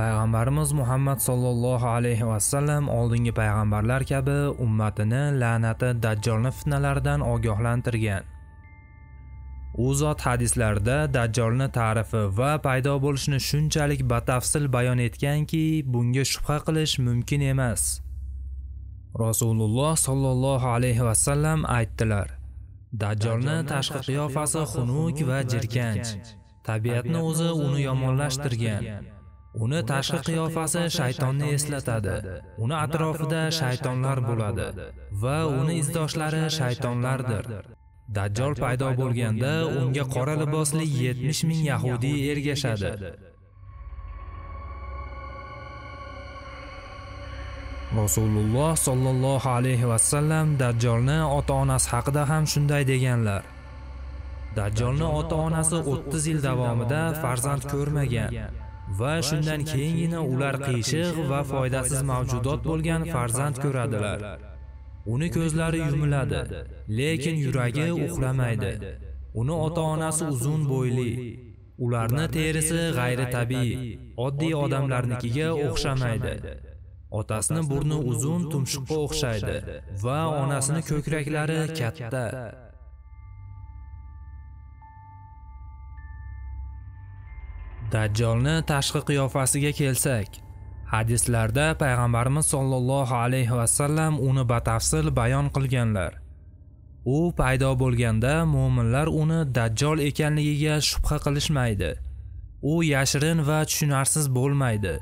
payg'ambarimiz muhammad sollallohu alayhi vasallam oldingi payg'ambarlar kabi ummatini la'nati dajjolni fitnalaridan ogohlantirgan. U zot hadislarda dajjolni ta'rifi va paydo bo'lishini shunchalik batafsil bayon etganki bunga shubha qilish mumkin emas. Rasululloh sollallohu alayhi vasallam aytdilar dajjolni tashqi qiyofasi xunuk va jirkanch. tabiatni o'zi uni yomonlashtirgan uni tashqi qiyofasi shaytonni eslatadi. uni atrofida shaytonlar bo'ladi. va uni izdoshlari shaytonlardir dajjol paydo bo'lganda unga qora libosli 70 ming yahudiy ergashadi. Rasululloh sollallohu alayhi vasallam dajjolni ota onasi haqida ham shunday deganlar. Dajjolni ota onasi 30 yil davomida farzand ko'rmagan va shundan keyingina ular qiyshiq va foydasiz mavjudot bo'lgan farzand ko'radilar. uni ko'zlari yumiladi lekin yuragi uxlamaydi. uni ota onasi uzun bo'yli ularni terisi g'ayritabiiy oddiy odamlarnikiga o'xshamaydi. otasini burni uzun tumshuqqa o'xshaydi va onasini ko'kraklari katta dajjolni tashqi qiyofasiga kelsak hadislarda payg'ambarimiz sollallohu alayhi vasallam uni batafsil bayon qilganlar. U paydo bo'lganda mu'minlar uni dajjol ekanligiga shubha qilishmaydi. U yashirin va tushunarsiz bo'lmaydi.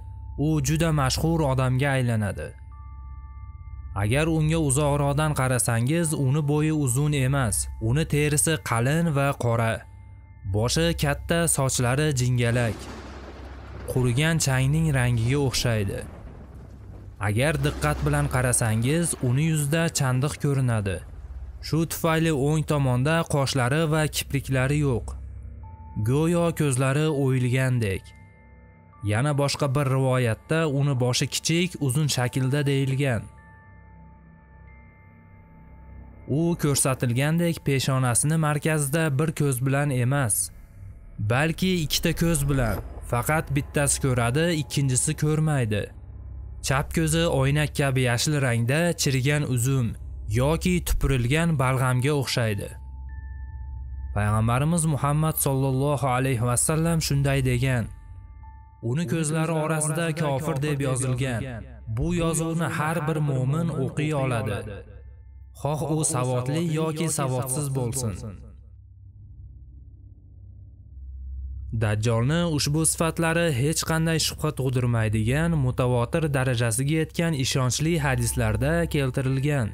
U juda mashhur odamga aylanadi. Agar unga uzoqroqdan qarasangiz uni bo'yi uzun emas uni terisi qalin va qora. Boshi katta sochlari jingalak. Qurigan changning rangiga o'xshaydi. Agar diqqat bilan qarasangiz uni yuzida chandiq ko'rinadi. Shu tufayli o'ng tomonda qoshlari va kipriklari yo'q. Go'yo ko'zlari o'yilgandek. Yana boshqa bir rivoyatda uni boshi kichik uzun shaklda deyilgan. U ko'rsatilgandek peshonasini markazida bir ko'z bilan emas balki ikkita ko'z bilan. Faqat bittasi ko'radi ikkinchisi ko'rmaydi. Chap ko'zi oynak kabi yashil rangda chirigan uzum yoki tupurilgan balg'amga o'xshaydi. Payg'ambarimiz muhammad sollallohu alayhi vasallam shunday degan uni ko'zlari orasida kofir deb yozilgan. bu yozuvni har bir mo'min o'qiy oladi xoh u savodli yoki savodsiz bo'lsin. Dajjolni ushbu sifatlari hech qanday shubha tug'dirmaydigan mutavotir darajasiga yetgan ishonchli hadislarda keltirilgan.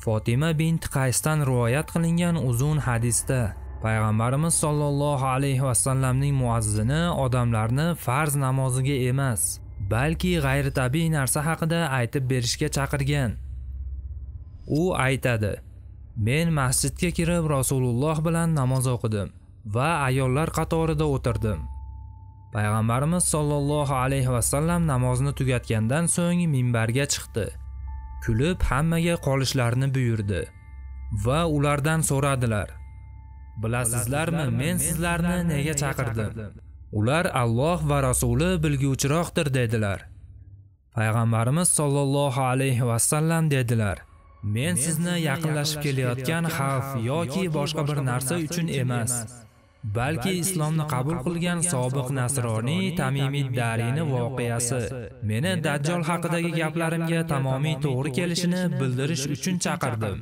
Fotima bint Qaysdan rivoyat qilingan uzun hadisda payg'ambarimiz sollallohu alayhi vasallamning muazzini odamlarni farz namoziga emas, balki g'ayritabiiy narsa haqida aytib berishga chaqirgan. U aytadi: Men masjidga kirib Rasululloh bilan namoz o'qidim va ayollar qatorida o'tirdim. Payg'ambarimiz sollallohu alayhi vasallam namozni tugatgandan so'ng minbarga chiqdi. Kulib hammaga qolishlarini buyurdi. Va ulardan so'radilar bilasizlarmi men sizlarni nega chaqirdim? ular Alloh va rasuli bilguvchiroqdir dedilar. Payg'ambarimiz sollallohu alayhi vasallam dedilar. Men sizni yaqinlashib kelayotgan xavf yoki boshqa bir narsa uchun emas balki islomni qabul qilgan sobiq nasroniy tamimiy dariyni voqeasi. meni dajjol haqidagi gaplarimga tamomiy to'g'ri kelishini bildirish uchun chaqirdim.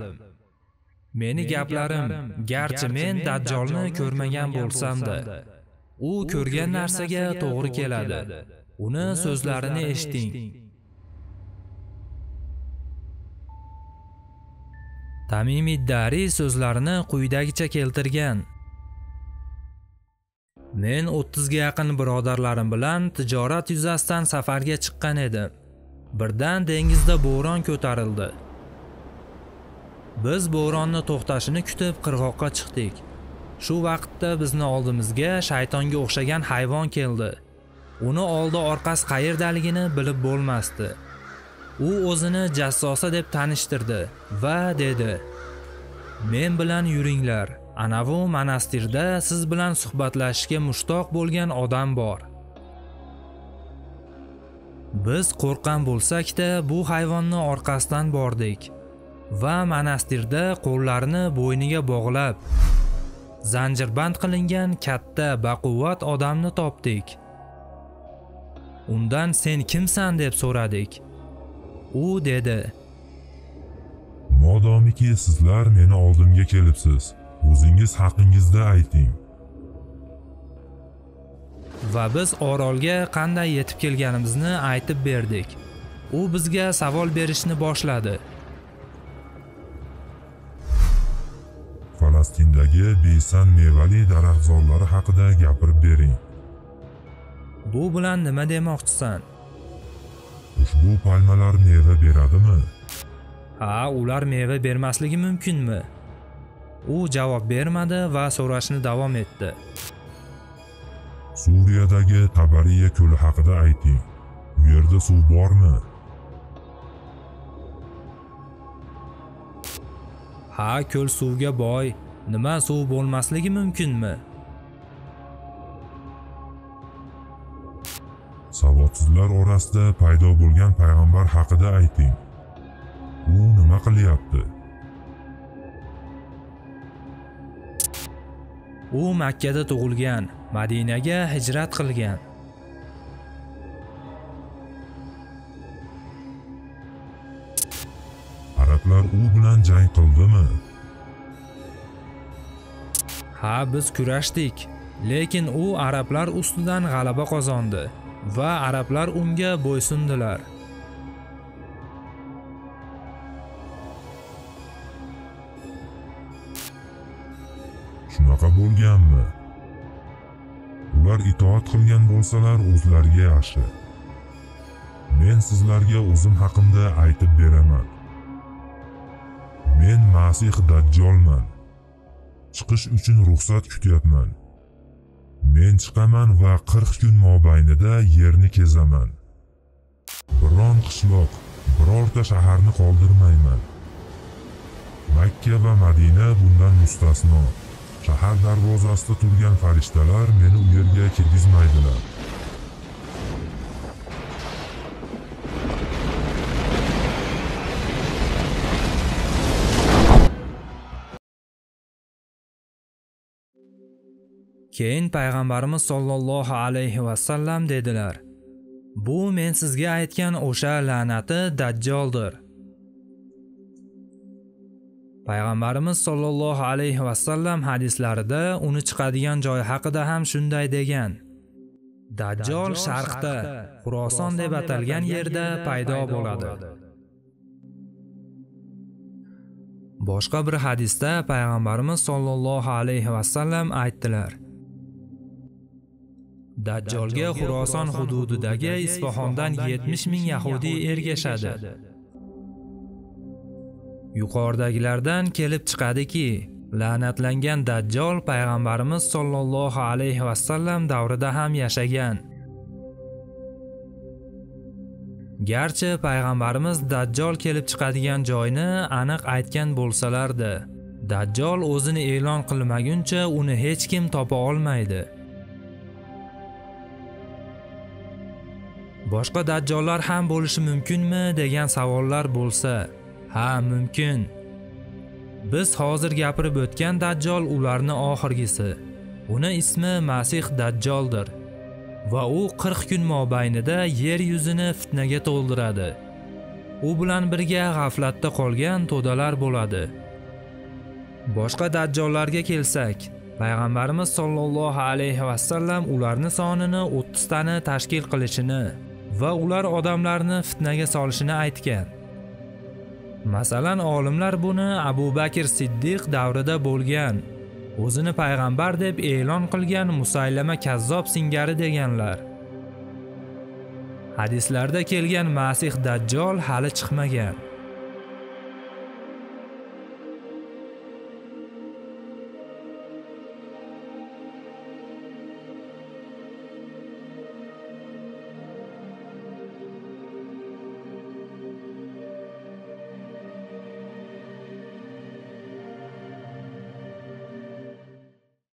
meni gaplarim garchi men dajjolni ko'rmagan bo'lsam-da u ko'rgan narsaga to'g'ri keladi. uni so'zlarini eshiting tamimiy dariy so'zlarini quyidagicha keltirgan men 30 ga yaqin birodarlarim bilan tijorat yuzasidan safarga chiqqan edim birdan dengizda bo'ron ko'tarildi. Biz bo'ronni to'xtashini kutib qirg'oqqa chiqdik. Shu vaqtda bizni oldimizga shaytonga o'xshagan hayvon keldi. Uni oldi orqasi qayerdaligini bilib bo'lmasdi. U o'zini jassosa deb tanishtirdi va dedi men bilan yuringlar. Anavi monastirda siz bilan suhbatlashishga mushtoq bo'lgan odam bor. Biz qo'rqqan bo'lsak-da bu hayvonni orqasidan bordik va monastirda qo'llarini bo'yniga bog'lab zanjirband qilingan katta baquvvat odamni topdik. Undan sen kimsan? deb so'radik. U dedi modomiki sizlar meni oldimga kelibsiz. O'zingiz haqingizda ayting. Va biz orolga qanday yetib kelganimizni aytib berdik. U bizga savol berishni boshladi. Falastindagi beysan mevali daraxtzorlari haqida gapirib bering. Bu bilan nima demoqchisan? Ushbu palmalar meva beradimi? Ha ular meva bermasligi mumkinmi u javob bermadi va so'rashni davom etdi. Suriyadagi tabariya ko'li haqida ayting. U yerda suv bormi? Ha ko'l suvga boy. Nima suv bo'lmasligi mumkinmi? Savodsizlar orasida paydo bo'lgan payg'ambar haqida ayting. U nima qilyapti u makkada tug'ilgan madinaga hijrat qilgan. Arablar u bilan jang qildimi? Ha biz kurashdik lekin u arablar ustidan g'alaba qozondi va arablar unga bo'ysundilar ular itoat qilgan bo'lsalar o'zlariga yaxshi. Men sizlarga o'zim haqimda aytib beraman. Men masih dajjolman. Chiqish uchun ruxsat kutyapman. Men chiqaman va 40 kun mobaynida yerni kezaman. Biron qishloq birorta shaharni qoldirmayman. Makka va madina bundan mustasno. Shahar darvozasida turgan farishtalar meni u yerga kirgizmaydilar. Keyin payg'ambarimiz sollallohu alayhi vasallam dedilar bu men sizga aytgan o'sha la'nati dajjoldir. Payg'ambarimiz sollallohu alayhi vasallam hadislarida uni chiqadigan joy haqida ham shunday degan. Dajjol sharqda xuroson deb atalgan yerda paydo bo'ladi. boshqa bir hadisda payg'ambarimiz sollallohu alayhi vasallam aytdilar. Dajjolga xuroson hududidagi isfahondan 70 ming yahudiy ergashadi yuqoridagilardan kelib chiqadiki la'natlangan dajjol payg'ambarimiz sollallohu alayhi vasallam davrida ham yashagan. Garchi payg'ambarimiz dajjol kelib chiqadigan joyni aniq aytgan bo'lsalardi. Dajjol o'zini e'lon qilmaguncha uni hech kim topa olmaydi. Boshqa dajjollar ham bo'lishi mumkinmi degan savollar bo'lsa ha mumkin. Biz hozir gapirib o'tgan dajjol ularni oxirgisi. Uni ismi masih dajjoldir va u 40 kun mobaynida yer yuzini fitnaga to'ldiradi. U bilan birga g'aflatda qolgan to'dalar bo'ladi. Boshqa dajjollarga kelsak payg'ambarimiz sollallohu alayhi vasallam ularni sonini 30 tani tashkil qilishini va ular odamlarni fitnaga solishini aytgan. Masalan olimlar buni abu bakr siddiq davrida bo'lgan o'zini payg'ambar deb e'lon qilgan musaylama kazzob singari deganlar. Hadislarda kelgan masih dajjol hali chiqmagan.